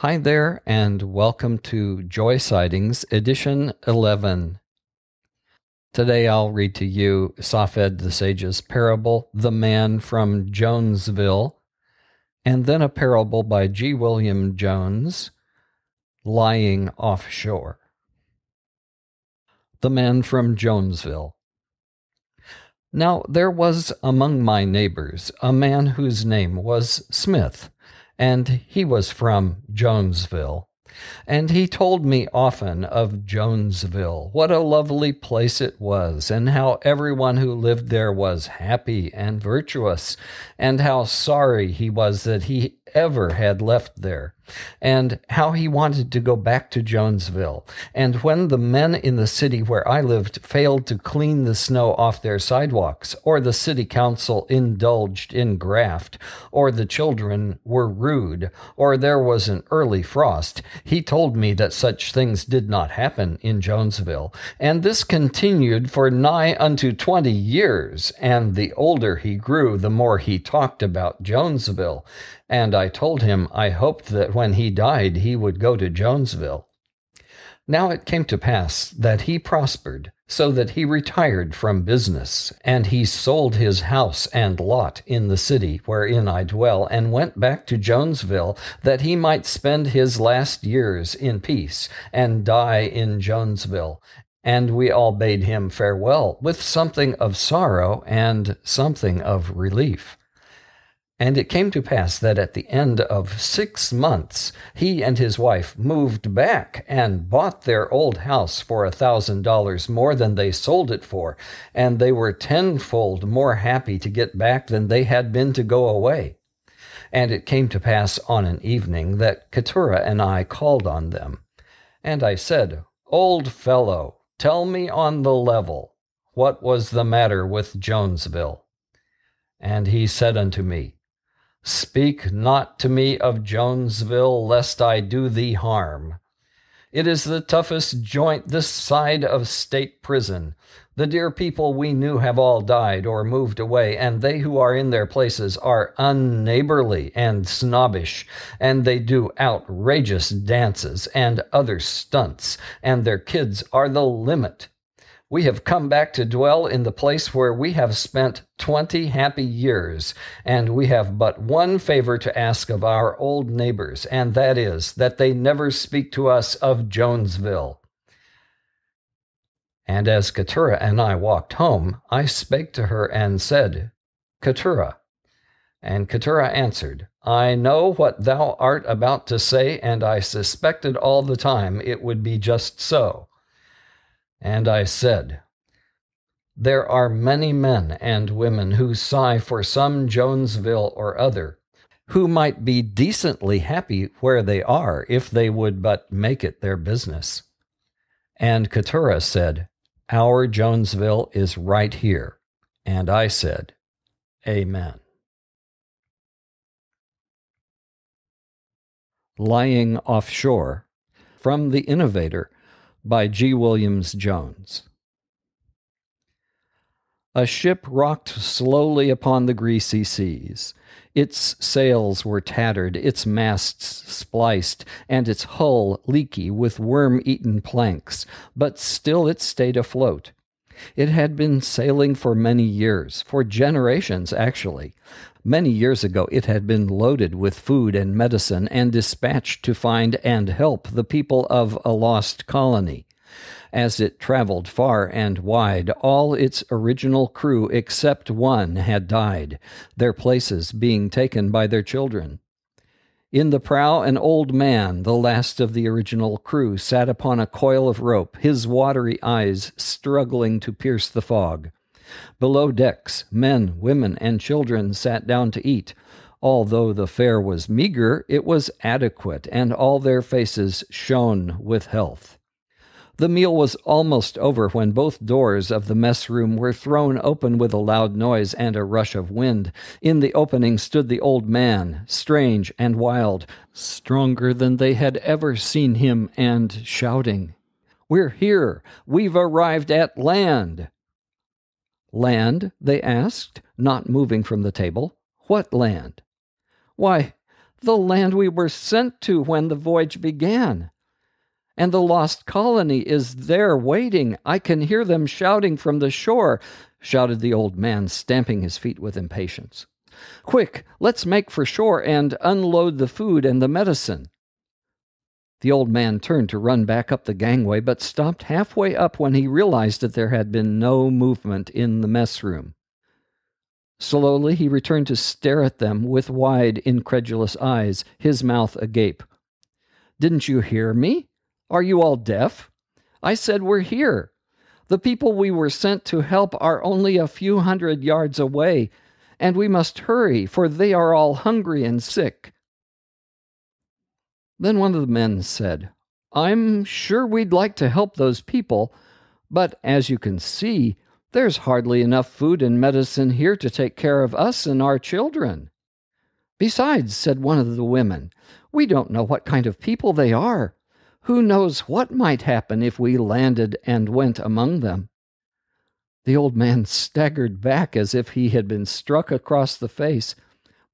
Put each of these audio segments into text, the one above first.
Hi there, and welcome to Joy Sightings, Edition 11. Today I'll read to you Safed the Sage's parable, The Man from Jonesville, and then a parable by G. William Jones, Lying Offshore. The Man from Jonesville. Now there was among my neighbors a man whose name was Smith and he was from Jonesville. And he told me often of Jonesville, what a lovely place it was, and how everyone who lived there was happy and virtuous, and how sorry he was that he ever had left there, and how he wanted to go back to Jonesville. And when the men in the city where I lived failed to clean the snow off their sidewalks, or the city council indulged in graft, or the children were rude, or there was an early frost, he told me that such things did not happen in Jonesville. And this continued for nigh unto twenty years, and the older he grew, the more he talked about Jonesville and I told him I hoped that when he died he would go to Jonesville. Now it came to pass that he prospered, so that he retired from business, and he sold his house and lot in the city wherein I dwell, and went back to Jonesville, that he might spend his last years in peace, and die in Jonesville. And we all bade him farewell, with something of sorrow and something of relief. And it came to pass that at the end of six months, he and his wife moved back and bought their old house for a thousand dollars more than they sold it for. And they were tenfold more happy to get back than they had been to go away. And it came to pass on an evening that Keturah and I called on them. And I said, Old fellow, tell me on the level, what was the matter with Jonesville? And he said unto me, Speak not to me of Jonesville, lest I do thee harm. It is the toughest joint this side of state prison. The dear people we knew have all died or moved away, and they who are in their places are unneighborly and snobbish, and they do outrageous dances and other stunts, and their kids are the limit. We have come back to dwell in the place where we have spent 20 happy years, and we have but one favor to ask of our old neighbors, and that is that they never speak to us of Jonesville. And as Keturah and I walked home, I spake to her and said, Keturah. And Keturah answered, I know what thou art about to say, and I suspected all the time it would be just so. And I said, There are many men and women who sigh for some Jonesville or other, who might be decently happy where they are if they would but make it their business. And Keturah said, Our Jonesville is right here. And I said, Amen. Lying Offshore from The Innovator by G. Williams Jones. A ship rocked slowly upon the greasy seas. Its sails were tattered, its masts spliced, and its hull leaky with worm eaten planks, but still it stayed afloat. It had been sailing for many years, for generations actually, Many years ago, it had been loaded with food and medicine and dispatched to find and help the people of a lost colony. As it traveled far and wide, all its original crew except one had died, their places being taken by their children. In the prow, an old man, the last of the original crew, sat upon a coil of rope, his watery eyes struggling to pierce the fog. Below decks, men, women, and children sat down to eat. Although the fare was meager, it was adequate, and all their faces shone with health. The meal was almost over when both doors of the mess room were thrown open with a loud noise and a rush of wind. In the opening stood the old man, strange and wild, stronger than they had ever seen him, and shouting, We're here! We've arrived at land! Land? they asked, not moving from the table. What land? Why, the land we were sent to when the voyage began. And the lost colony is there waiting. I can hear them shouting from the shore, shouted the old man, stamping his feet with impatience. Quick, let's make for shore and unload the food and the medicine. The old man turned to run back up the gangway, but stopped halfway up when he realized that there had been no movement in the mess room. Slowly he returned to stare at them with wide, incredulous eyes, his mouth agape. Didn't you hear me? Are you all deaf? I said we're here. The people we were sent to help are only a few hundred yards away, and we must hurry, for they are all hungry and sick. Then one of the men said, I'm sure we'd like to help those people, but as you can see, there's hardly enough food and medicine here to take care of us and our children. Besides, said one of the women, we don't know what kind of people they are. Who knows what might happen if we landed and went among them? The old man staggered back as if he had been struck across the face.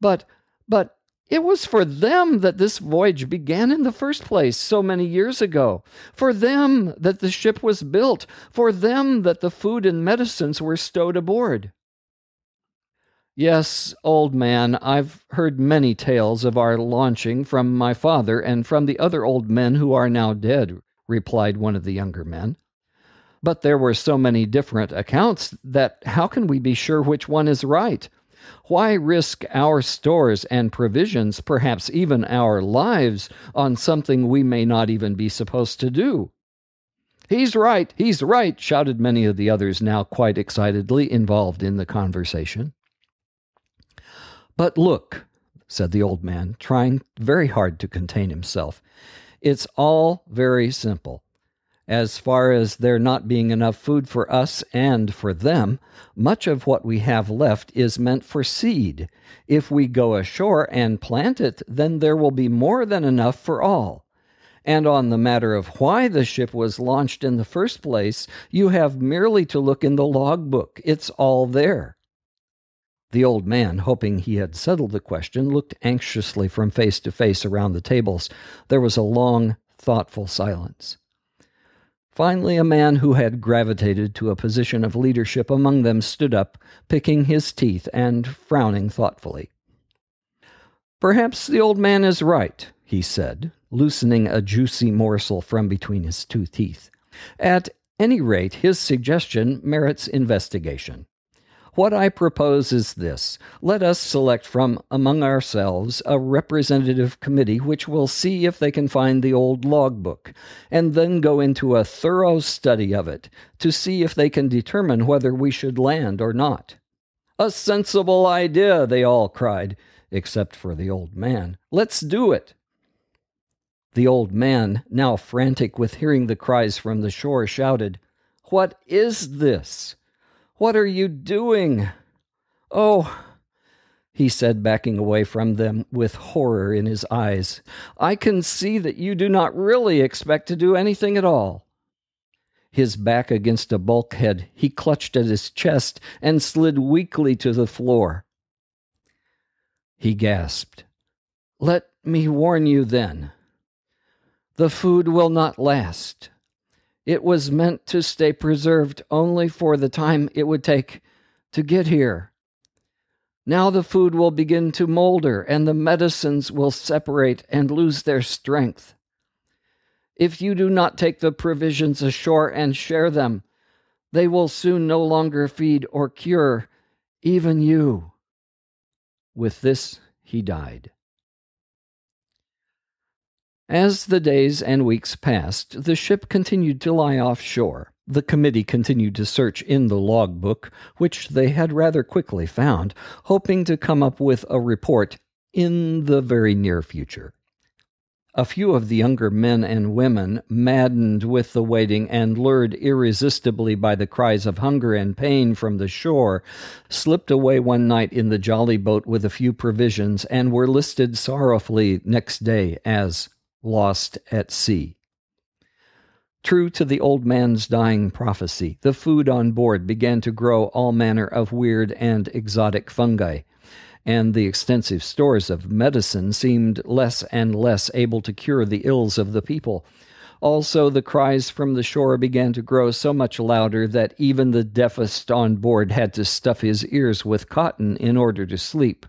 But, but, it was for them that this voyage began in the first place so many years ago. For them that the ship was built. For them that the food and medicines were stowed aboard. Yes, old man, I've heard many tales of our launching from my father and from the other old men who are now dead, replied one of the younger men. But there were so many different accounts that how can we be sure which one is right? Why risk our stores and provisions, perhaps even our lives, on something we may not even be supposed to do? He's right, he's right, shouted many of the others, now quite excitedly involved in the conversation. But look, said the old man, trying very hard to contain himself, it's all very simple. As far as there not being enough food for us and for them, much of what we have left is meant for seed. If we go ashore and plant it, then there will be more than enough for all. And on the matter of why the ship was launched in the first place, you have merely to look in the logbook. It's all there. The old man, hoping he had settled the question, looked anxiously from face to face around the tables. There was a long, thoughtful silence. Finally, a man who had gravitated to a position of leadership among them stood up, picking his teeth and frowning thoughtfully. Perhaps the old man is right, he said, loosening a juicy morsel from between his two teeth. At any rate, his suggestion merits investigation. What I propose is this let us select from among ourselves a representative committee which will see if they can find the old logbook, and then go into a thorough study of it to see if they can determine whether we should land or not. A sensible idea, they all cried, except for the old man. Let's do it. The old man, now frantic with hearing the cries from the shore, shouted, What is this? What are you doing? Oh, he said, backing away from them with horror in his eyes. I can see that you do not really expect to do anything at all. His back against a bulkhead, he clutched at his chest and slid weakly to the floor. He gasped. Let me warn you then. The food will not last. It was meant to stay preserved only for the time it would take to get here. Now the food will begin to molder and the medicines will separate and lose their strength. If you do not take the provisions ashore and share them, they will soon no longer feed or cure even you. With this, he died. As the days and weeks passed, the ship continued to lie offshore. The committee continued to search in the logbook, which they had rather quickly found, hoping to come up with a report in the very near future. A few of the younger men and women, maddened with the waiting and lured irresistibly by the cries of hunger and pain from the shore, slipped away one night in the jolly boat with a few provisions and were listed sorrowfully next day as lost at sea. True to the old man's dying prophecy, the food on board began to grow all manner of weird and exotic fungi, and the extensive stores of medicine seemed less and less able to cure the ills of the people. Also, the cries from the shore began to grow so much louder that even the deafest on board had to stuff his ears with cotton in order to sleep.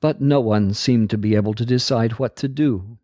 But no one seemed to be able to decide what to do.